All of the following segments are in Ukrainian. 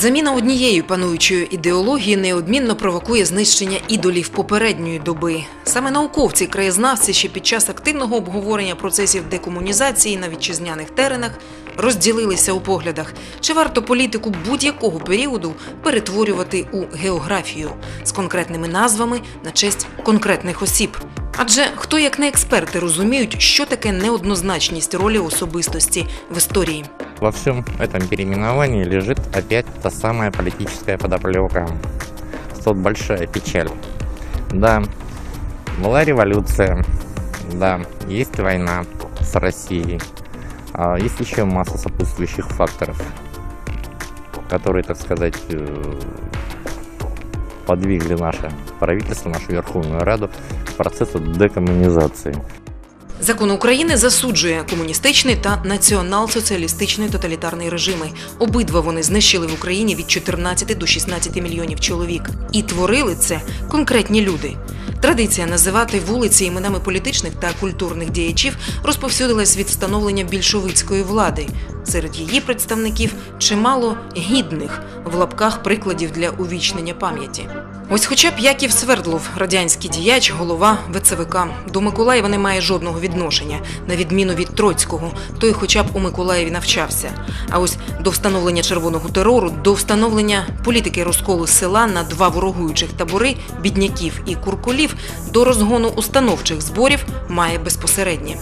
Заміна однієї пануючої ідеології неодмінно провокує знищення ідолів попередньої доби. Саме науковці, краєзнавці ще під час активного обговорення процесів декомунізації на вітчизняних теренах розділилися у поглядах, чи варто політику будь-якого періоду перетворювати у географію з конкретними назвами на честь конкретних осіб. Адже хто як не експерти розуміють, що таке неоднозначність ролі особистості в історії. Во всем этом переименовании лежит опять та самая политическая подоплека. Тут большая печаль. Да, была революция, да, есть война с Россией, а есть еще масса сопутствующих факторов, которые, так сказать, э, подвигли наше правительство, нашу Верховную Раду к процессу декоммунизации. Закон України засуджує комуністичний та націонал-соціалістичний тоталітарний режими. Обидва вони знищили в Україні від 14 до 16 мільйонів чоловік. І творили це конкретні люди. Традиція називати вулиці іменами політичних та культурних діячів розповсюдилась від встановлення більшовицької влади. Серед її представників чимало гідних в лапках прикладів для увічнення пам'яті. Ось, хоча б Яків Свердлов, радянський діяч, голова ВЦВК. До Миколаєва не має жодного відношення, на відміну від Троцького. Той, хоча б у Миколаєві навчався. А ось до встановлення червоного терору, до встановлення політики розколу села на два ворогуючих табори бідняків і куркулів, до розгону установчих зборів має безпосереднє.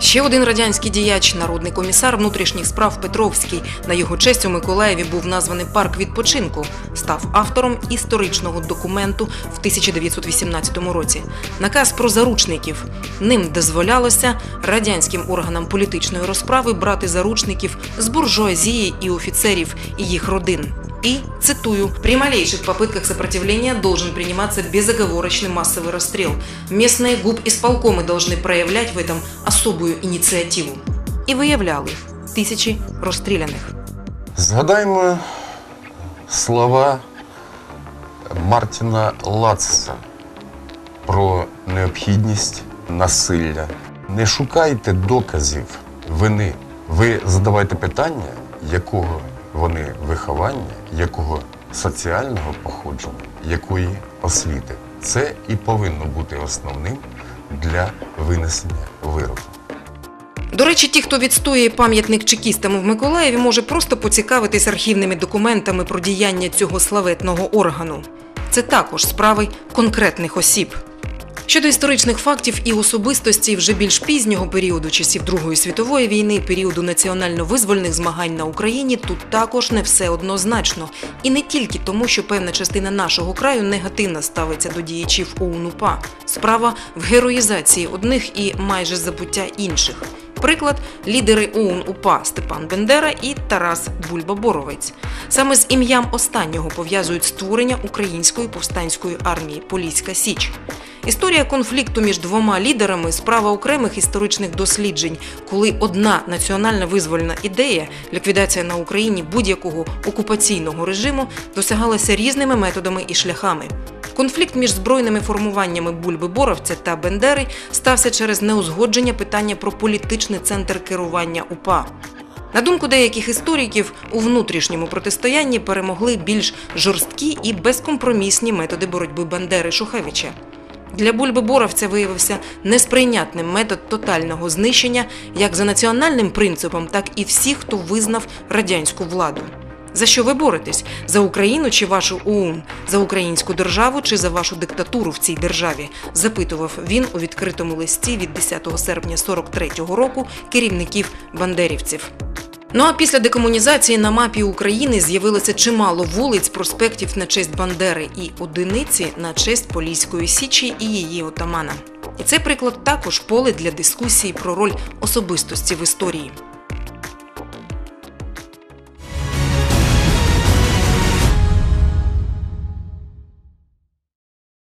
Ще один радянський діяч, народний комісар внутрішніх справ Петровський. На його честь у Миколаєві був названий парк відпочинку. Став автором історичного документу в 1918 році. Наказ про заручників. Ним дозволялося радянським органам політичної розправи брати заручників з буржуазії і офіцерів і їх родин. И, цитую, «При малейших попытках сопротивления должен приниматься безоговорочный массовый расстрел. Местные губ исполкомы должны проявлять в этом особую инициативу». І виявляли тисячі розстріляних. Згадаймо слова Мартіна Лацеса про необхідність насилля. Не шукайте доказів вини. Ви задавайте питання, якого вони виховання, якого соціального походження, якої освіти. Це і повинно бути основним для винесення вироку. До речі, ті, хто відстоює пам'ятник чекістам в Миколаєві, може просто поцікавитись архівними документами про діяння цього славетного органу. Це також справи конкретних осіб. Щодо історичних фактів і особистості вже більш пізнього періоду часів Другої світової війни, періоду національно-визвольних змагань на Україні, тут також не все однозначно. І не тільки тому, що певна частина нашого краю негативно ставиться до діячів ОУН-УПА. Справа в героїзації одних і майже забуття інших. Приклад лідери ОУН УПА Степан Бендера і Тарас Бульба-Боровець. Саме з ім'ям останнього пов'язують створення української повстанської армії Поліська Січ. Історія конфлікту між двома лідерами справа окремих історичних досліджень, коли одна національна визвольна ідея ліквідація на Україні будь-якого окупаційного режиму досягалася різними методами і шляхами. Конфлікт між збройними формуваннями Бульби Боровця та Бендери стався через неузгодження питання про політичний центр керування УПА. На думку деяких істориків, у внутрішньому протистоянні перемогли більш жорсткі і безкомпромісні методи боротьби Бандери Шухевича. Для Бульби Боровця виявився несприйнятним метод тотального знищення як за національним принципом, так і всіх, хто визнав радянську владу. За що ви боретесь? За Україну чи вашу ОУН? За українську державу чи за вашу диктатуру в цій державі? запитував він у відкритому листі від 10 серпня 43-го року керівників бандерівців. Ну а після декомунізації на мапі України з'явилося чимало вулиць, проспектів на честь Бандери і одиниці на честь Поліської Січі і її отамана. І цей приклад також поле для дискусії про роль особистості в історії.